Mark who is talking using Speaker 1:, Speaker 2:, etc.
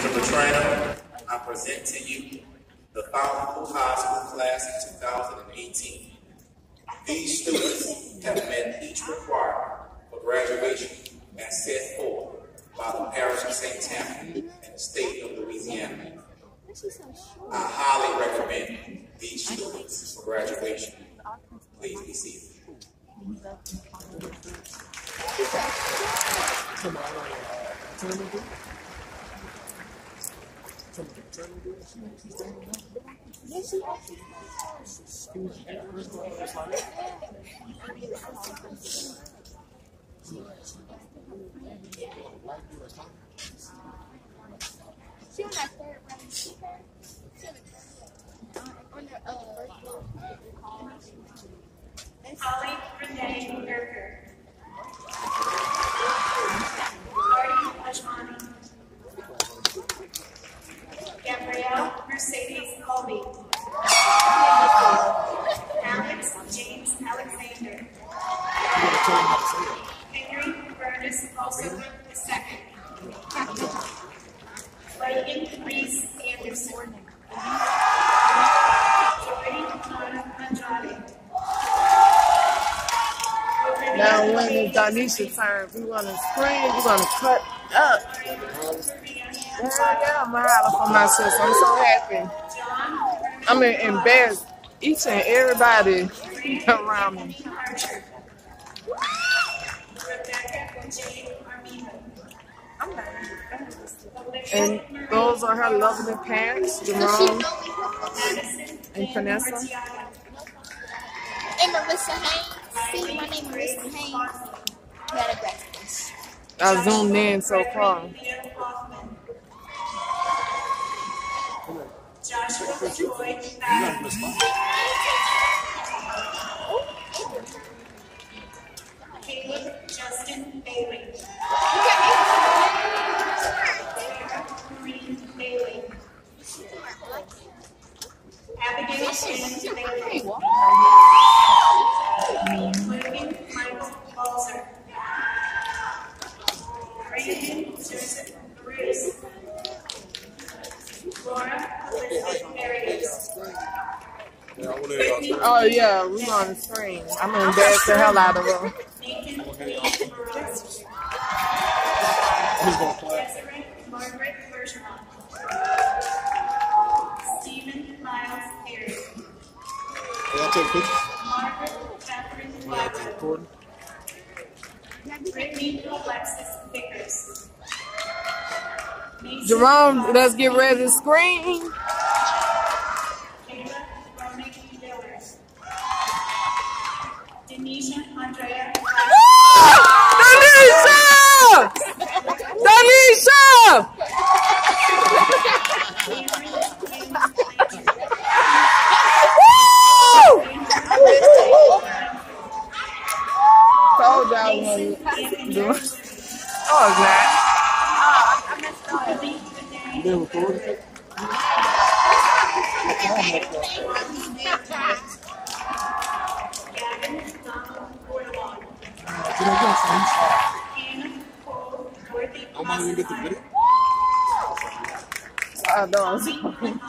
Speaker 1: Mr. Petrino, I present to you the Fountain High School class of 2018. These students have met each requirement for graduation as set forth by the parish of St. Tammany and the state of Louisiana. I highly recommend these students for graduation. Please be seated.
Speaker 2: She
Speaker 3: Holly Renee Durker. Reese Anderson. Jordy Donna
Speaker 4: Now when it's Donisha's turn, we want to scream, going to cut up. Yeah, yeah, I'm holler for my sister. I'm so happy. I'm embarrassed. Each and everybody around me.
Speaker 3: J. Armino.
Speaker 4: And those are her lovely parents, Jerome and Vanessa.
Speaker 2: And Melissa Haynes. See, my name is Melissa Haynes. Got a breakfast.
Speaker 4: I zoomed in so far.
Speaker 3: Joshua Joy
Speaker 4: Oh yeah, we're going to scream. I'm gonna embarrass the hell out of
Speaker 3: them. Margaret Bergeron. Stephen Miles Perry. Margaret Catherine. Brittany Alexis. Mason
Speaker 4: Jerome, let's get ready to scream.
Speaker 3: Kayla Ronick Denisha Andrea
Speaker 4: Danisha! Danisha! Woo! Told y'all we. Oh, it's not.
Speaker 3: Donald Bordelon.
Speaker 5: Did I get some?
Speaker 3: Cole
Speaker 5: I'm not even get the video.
Speaker 4: I know.
Speaker 3: Mahan